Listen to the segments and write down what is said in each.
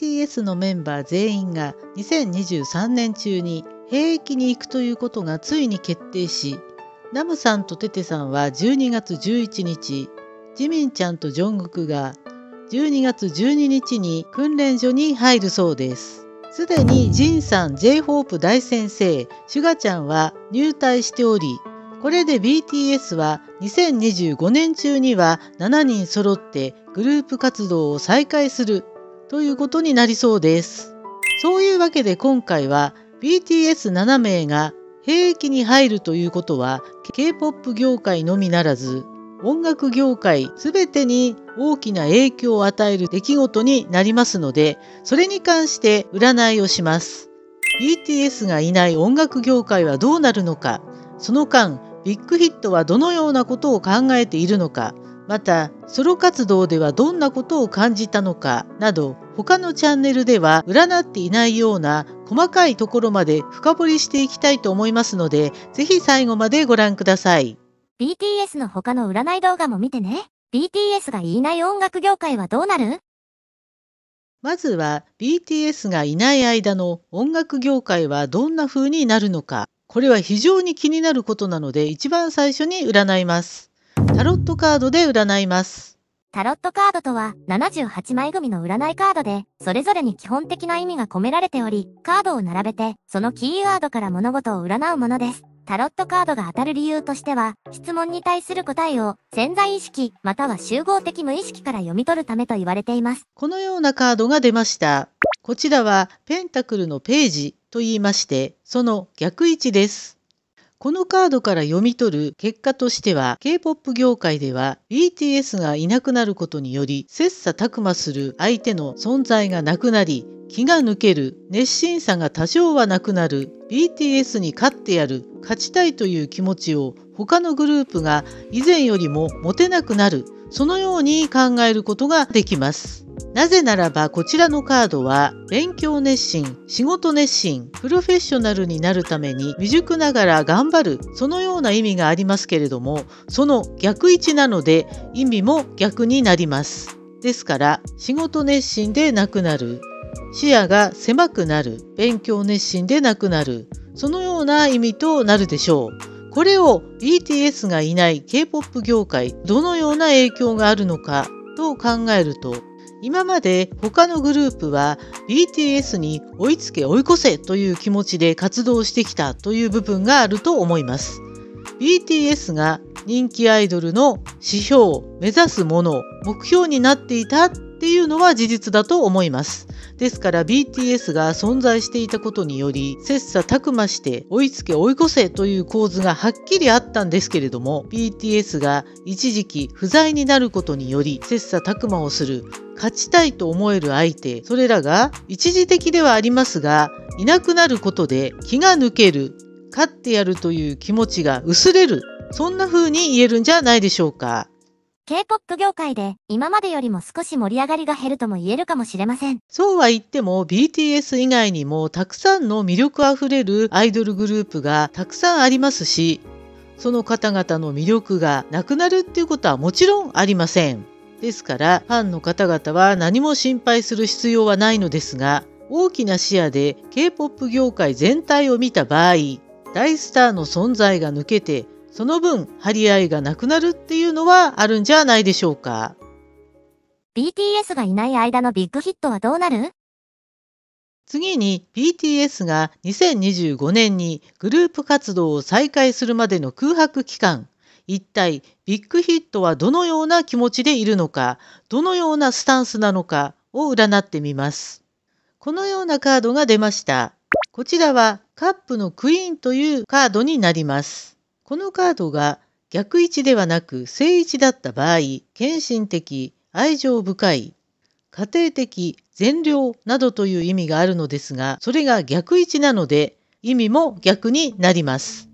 BTS のメンバー全員が2023年中に兵役に行くということがついに決定しナムさんとテテさんは12月11日ジミンちゃんとジョングクが12月12日に訓練所に入るそうです。すでにジンさん、J ホープ大先生、シュガちゃんは入隊しており、これで BTS は2025年中には7人揃ってグループ活動を再開するということになりそうです。そういうわけで今回は BTS7 名が兵役に入るということは K-POP 業界のみならず音楽業界全てに大きな影響を与える出来事になりますので、それに関して占いをします。BTS がいない音楽業界はどうなるのか、その間、ビッグヒットはどのようなことを考えているのか、また、ソロ活動ではどんなことを感じたのかなど、他のチャンネルでは占っていないような細かいところまで深掘りしていきたいと思いますので、ぜひ最後までご覧ください。BTS の他の占い動画も見てね。BTS がいない音楽業界はどうなる？まずは BTS がいない間の音楽業界はどんな風になるのか。これは非常に気になることなので一番最初に占います。タロットカードで占います。タロットカードとは78枚組の占いカードで、それぞれに基本的な意味が込められており、カードを並べて、そのキーワードから物事を占うものです。タロットカードが当たる理由としては、質問に対する答えを潜在意識または集合的無意識から読み取るためと言われています。このようなカードが出ました。こちらはペンタクルのページと言いまして、その逆位置です。このカードから読み取る結果としては K-POP 業界では BTS がいなくなることにより切磋琢磨する相手の存在がなくなり気が抜ける熱心さが多少はなくなる BTS に勝ってやる勝ちたいという気持ちを他のグループが以前よりも持てなくなるそのように考えることができます。なぜならばこちらのカードは勉強熱心、仕事熱心、プロフェッショナルになるために未熟ながら頑張るそのような意味がありますけれどもその逆位置なので意味も逆になります。ですから仕事熱心でなくなる視野が狭くなる勉強熱心でなくなるそのような意味となるでしょう。これを BTS がいない K-POP 業界どのような影響があるのかと考えると今まで他のグループは BTS に追いつけ追い越せという気持ちで活動してきたという部分があると思います。BTS が人気アイドルの指標、目指すもの、目標になっていたっていうのは事実だと思います。ですから BTS が存在していたことにより切磋琢磨して追いつけ追い越せという構図がはっきりあったんですけれども BTS が一時期不在になることにより切磋琢磨をする勝ちたいと思える相手それらが一時的ではありますがいなくなることで気が抜ける勝ってやるという気持ちが薄れるそんな風に言えるんじゃないでしょうか。K-POP 業界で今までよりも少し盛り上がりが減るとも言えるかもしれません。そうは言っても BTS 以外にもたくさんの魅力あふれるアイドルグループがたくさんありますし、その方々の魅力がなくなるっていうことはもちろんありません。ですからファンの方々は何も心配する必要はないのですが大きな視野で K-POP 業界全体を見た場合大スターの存在が抜けてその分張り合いがなくなるっていうのはあるんじゃないでしょうか BTS がいない間のビッグヒットはどうなる？次に BTS が2025年にグループ活動を再開するまでの空白期間一体ビッグヒットはどのような気持ちでいるのか、どのようなスタンスなのかを占ってみます。このようなカードが出ました。こちらはカップのクイーンというカードになります。このカードが逆位置ではなく正位置だった場合、献身的、愛情深い、家庭的、善良などという意味があるのですが、それが逆位置なので意味も逆になります。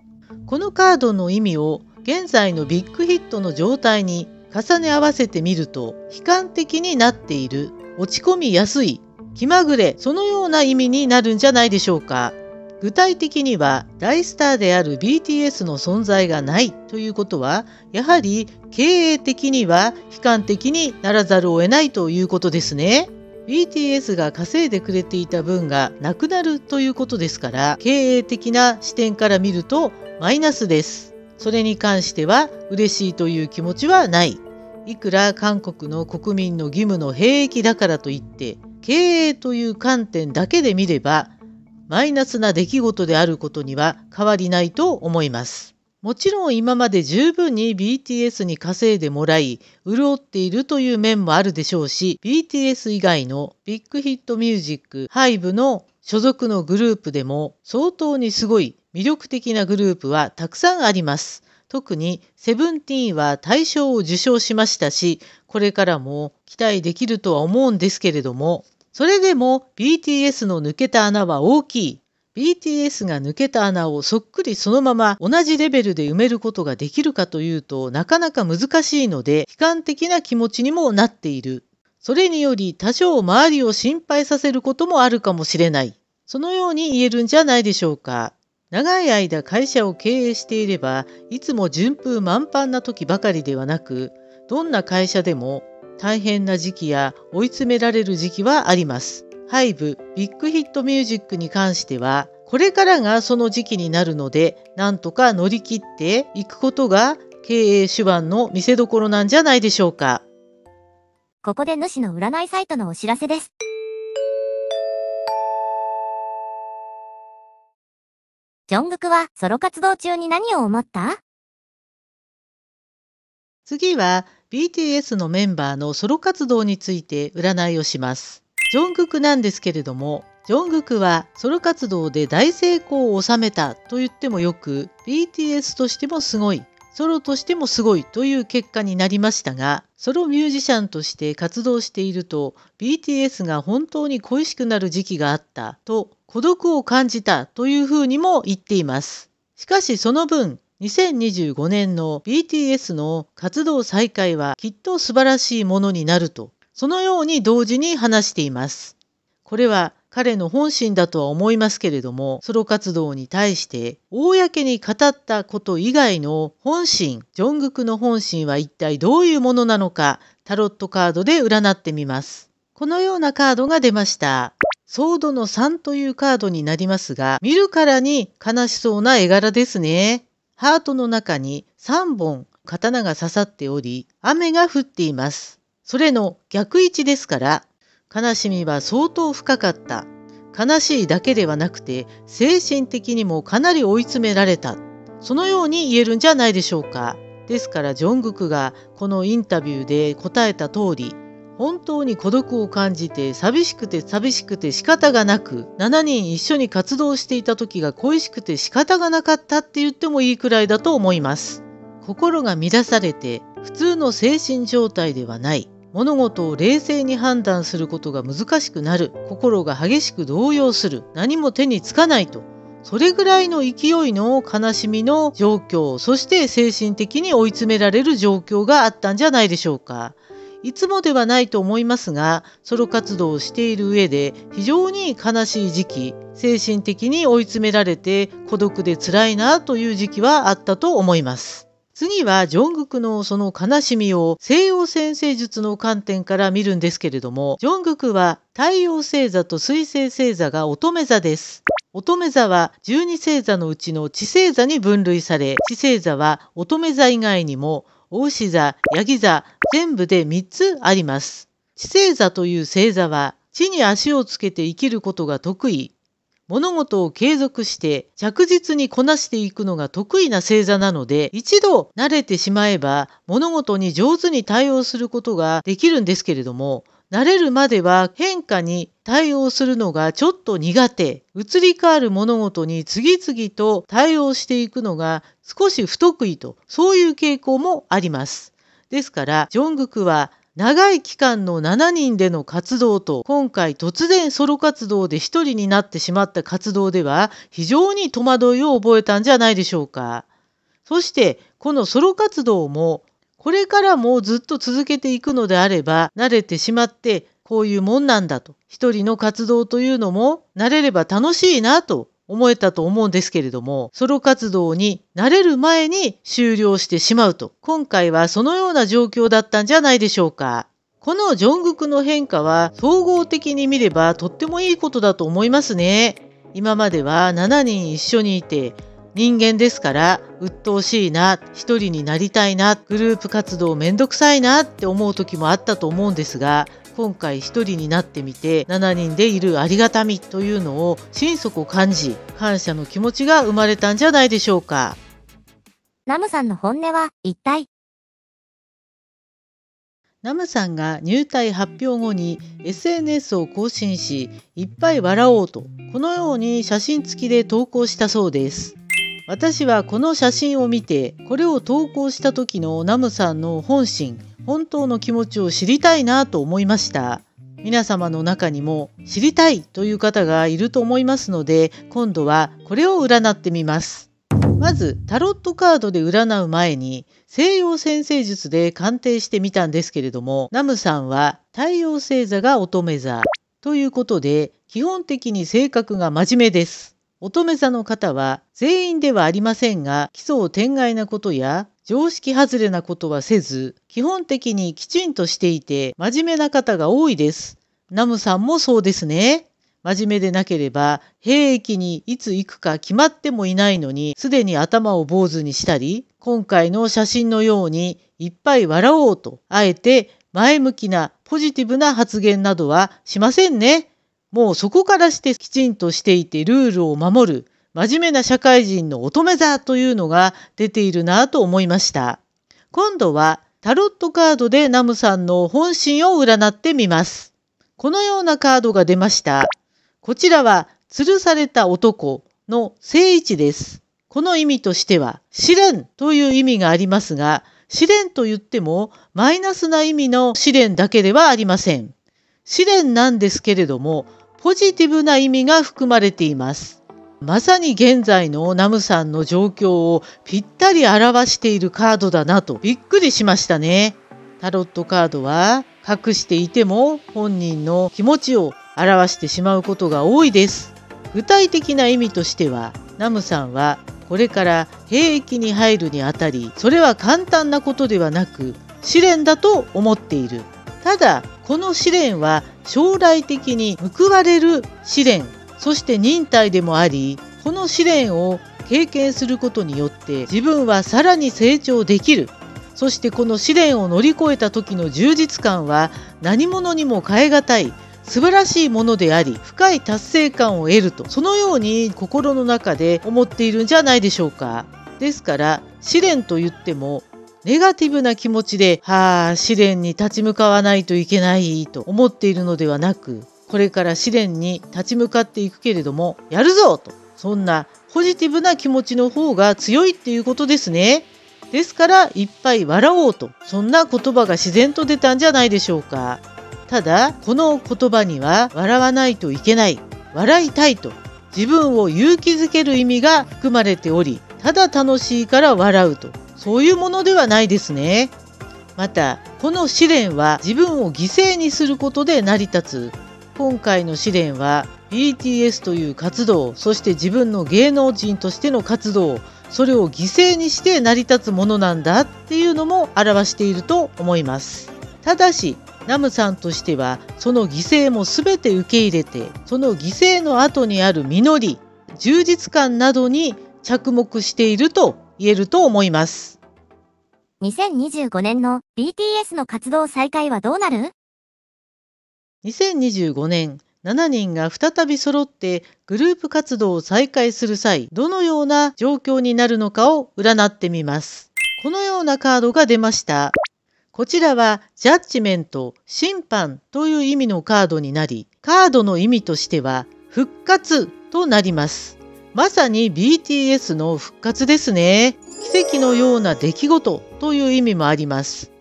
このカードの意味を現在のビッグヒットの状態に重ね合わせてみると悲観的になっている落ち込みやすい気まぐれそのような意味になるんじゃないでしょうか具体的には大スターである BTS の存在がないということはやはり経営的には悲観的にならざるを得ないということですね BTS が稼いでくれていた分がなくなるということですから経営的な視点から見るとマイナスです。それに関しては嬉しいという気持ちはない。いくら韓国の国民の義務の兵役だからといって経営という観点だけで見ればマイナスな出来事であることには変わりないと思います。もちろん今まで十分に BTS に稼いでもらい、潤っているという面もあるでしょうし、BTS 以外のビッグヒットミュージック、HYBE の所属のグループでも相当にすごい魅力的なグループはたくさんあります。特にセブンティーンは大賞を受賞しましたし、これからも期待できるとは思うんですけれども、それでも BTS の抜けた穴は大きい。BTS が抜けた穴をそっくりそのまま同じレベルで埋めることができるかというとなかなか難しいので悲観的な気持ちにもなっている。それにより多少周りを心配させることもあるかもしれない。そのように言えるんじゃないでしょうか。長い間会社を経営していればいつも順風満帆な時ばかりではなくどんな会社でも大変な時期や追い詰められる時期はあります。ハイブ、ビッグヒットミュージックに関しては、これからがその時期になるので、なんとか乗り切っていくことが経営手腕の見せどころなんじゃないでしょうか。ここで主の占いサイトのお知らせです。ジョングクはソロ活動中に何を思った？次は BTS のメンバーのソロ活動について占いをします。ジョングクなんですけれども、ジョングクはソロ活動で大成功を収めたと言ってもよく、BTS としてもすごい、ソロとしてもすごいという結果になりましたが、ソロミュージシャンとして活動していると、BTS が本当に恋しくなる時期があったと、孤独を感じたというふうにも言っています。しかしその分、2025年の BTS の活動再開はきっと素晴らしいものになるとそのように同時に話しています。これは彼の本心だとは思いますけれども、ソロ活動に対して公に語ったこと以外の本心、ジョングクの本心は一体どういうものなのか、タロットカードで占ってみます。このようなカードが出ました。ソードの3というカードになりますが、見るからに悲しそうな絵柄ですね。ハートの中に3本刀が刺さっており、雨が降っています。それの逆位置ですから、悲しみは相当深かった。悲しいだけではなくて、精神的にもかなり追い詰められた。そのように言えるんじゃないでしょうか。ですから、ジョングクがこのインタビューで答えた通り、本当に孤独を感じて寂しくて寂しくて仕方がなく7人一緒に活動していた時が恋しくて仕方がなかったって言ってもいいくらいだと思います。心が乱されて普通の精神状態ではない物事を冷静に判断することが難しくなる心が激しく動揺する何も手につかないとそれぐらいの勢いの悲しみの状況そして精神的に追い詰められる状況があったんじゃないでしょうか。いつもではないと思いますがソロ活動をしている上で非常に悲しい時期精神的に追い詰められて孤独で辛いなという時期はあったと思います。次はジョングクのその悲しみを西洋先生術の観点から見るんですけれども、ジョングクは太陽星座と水星星座が乙女座です。乙女座は12星座のうちの地星座に分類され、地星座は乙女座以外にも、大牛座、ヤギ座、全部で3つあります。地星座という星座は、地に足をつけて生きることが得意、物事を継続して着実にこなしていくのが得意な星座なので、一度慣れてしまえば物事に上手に対応することができるんですけれども、慣れるまでは変化に対応するのがちょっと苦手、移り変わる物事に次々と対応していくのが少し不得意と、そういう傾向もあります。ですから、ジョングクは長い期間の7人での活動と今回突然ソロ活動で1人になってしまった活動では非常に戸惑いを覚えたんじゃないでしょうか。そしてこのソロ活動もこれからもずっと続けていくのであれば慣れてしまってこういうもんなんだと一人の活動というのも慣れれば楽しいなと思えたと思うんですけれども、ソロ活動に慣れる前に終了してしまうと、今回はそのような状況だったんじゃないでしょうか。このジョングクの変化は総合的に見ればとってもいいことだと思いますね。今までは7人一緒にいて人間ですから鬱陶しいな一人になりたいなグループ活動めんどくさいなって思う時もあったと思うんですが今回一人になってみて7人でいるありがたみというのを心底感じ感謝の気持ちが生まれたんじゃないでしょうか。ナムさんの本音は一体？ナムさんが入隊発表後に SNS を更新しいっぱい笑おうとこのように写真付きで投稿したそうです。私はこの写真を見てこれを投稿した時のナムさんの本心本当の気持ちを知りたいなと思いました。皆様の中にも知りたいという方がいると思いますので今度はこれを占ってみます。まずタロットカードで占う前に西洋先生術で鑑定してみたんですけれどもナムさんは太陽星座が乙女座ということで基本的に性格が真面目です。乙女座の方は全員ではありませんが奇想天外なことや常識外れなことはせず基本的にきちんとしていて真面目な方が多いです。ナムさんもそうですね。真面目でなければ兵役にいつ行くか決まってもいないのにすでに頭を坊主にしたり今回の写真のようにいっぱい笑おうとあえて前向きなポジティブな発言などはしませんね。もうそこからしてきちんとしていてルールを守る真面目な社会人の乙女座というのが出ているなと思いました。今度はタロットカードでナムさんの本心を占ってみます。このようなカードが出ました。こちらは吊るされた男の聖一です。この意味としては試練という意味がありますが、試練と言ってもマイナスな意味の試練だけではありません。試練なんですけれども、ポジティブな意味が含まれています。まさに現在のナムさんの状況をぴったり表しているカードだなとびっくりしましたね。タロットカードは隠していても本人の気持ちを表してしまうことが多いです。具体的な意味としてはナムさんはこれから兵役に入るにあたりそれは簡単なことではなく試練だと思っている。ただこの試練は将来的に報われる試練そして忍耐でもありこの試練を経験することによって自分はさらに成長できるそしてこの試練を乗り越えた時の充実感は何者にも代え難い素晴らしいものであり深い達成感を得るとそのように心の中で思っているんじゃないでしょうか。ですから試練と言ってもネガティブな気持ちで、はあ、試練に立ち向かわないといけないと思っているのではなく、これから試練に立ち向かっていくけれども、やるぞと、そんなポジティブな気持ちの方が強いっていうことですね。ですから、いっぱい笑おうと、そんな言葉が自然と出たんじゃないでしょうか。ただ、この言葉には、笑わないといけない、笑いたいと、自分を勇気づける意味が含まれており、ただ楽しいから笑うと、そういうものではないですね。またこの試練は自分を犠牲にすることで成り立つ今回の試練は BTS という活動そして自分の芸能人としての活動それを犠牲にして成り立つものなんだっていうのも表していると思いますただしナムさんとしてはその犠牲も全て受け入れてその犠牲の後にある実り充実感などに着目していると言えると思います。2025年の BTS の活動再開はどうなる ?2025 年、7人が再び揃ってグループ活動を再開する際、どのような状況になるのかを占ってみます。このようなカードが出ました。こちらはジャッジメント、審判という意味のカードになり、カードの意味としては復活となります。まさに BTS の復活ですね。奇跡のような出来事という意味もあります。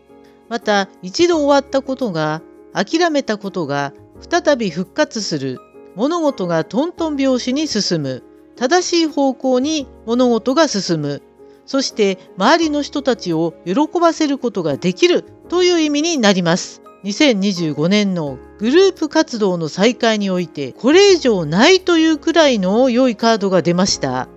また、一度終わったことが、諦めたことが再び復活する。物事がトントン拍子に進む。正しい方向に物事が進む。そして周りの人たちを喜ばせることができるという意味になります。2025年のグループ活動の再開においてこれ以上ないというくらいの良いカードが出ました。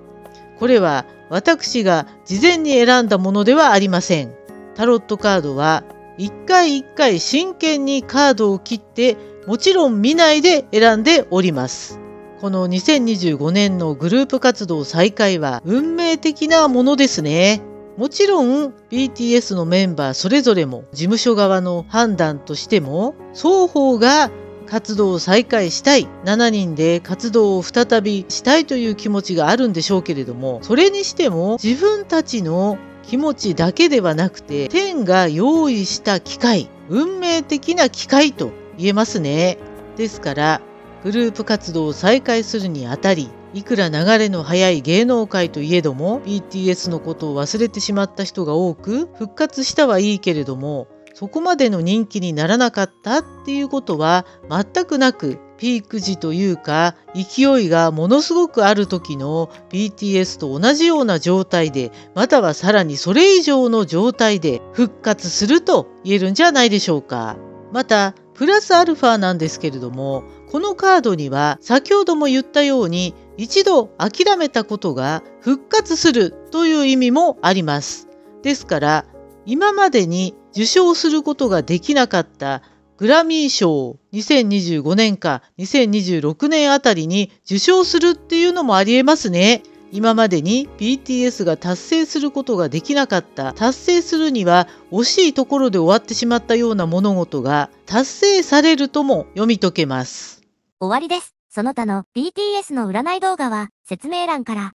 これは私が事前に選んだものではありません。タロットカードは一回一回真剣にカードを切ってもちろん見ないで選んでおります。この2025年のグループ活動再開は運命的なものですね。もちろん BTS のメンバーそれぞれも事務所側の判断としても双方が活動を再開したい。7人で活動を再びしたいという気持ちがあるんでしょうけれどもそれにしても自分たちの気持ちだけではなくて天が用意した機会運命的な機会と言えますね。ですからグループ活動を再開するにあたりいくら流れの速い芸能界といえども BTS のことを忘れてしまった人が多く復活したはいいけれどもそこまでの人気にならなかったっていうことは全くなくピーク時というか勢いがものすごくある時の BTS と同じような状態でまたはさらにそれ以上の状態で復活すると言えるんじゃないでしょうか。またプラスアルファなんですけれどもこのカードには先ほども言ったように一度諦めたことが復活するという意味もあります。ですから今までに受賞することができなかったグラミー賞2025年か2026年あたりに受賞するっていうのもありえますね。今までに BTS が達成することができなかった達成するには惜しいところで終わってしまったような物事が達成されるとも読み解けます。終わりです。その他の BTS の占い動画は説明欄から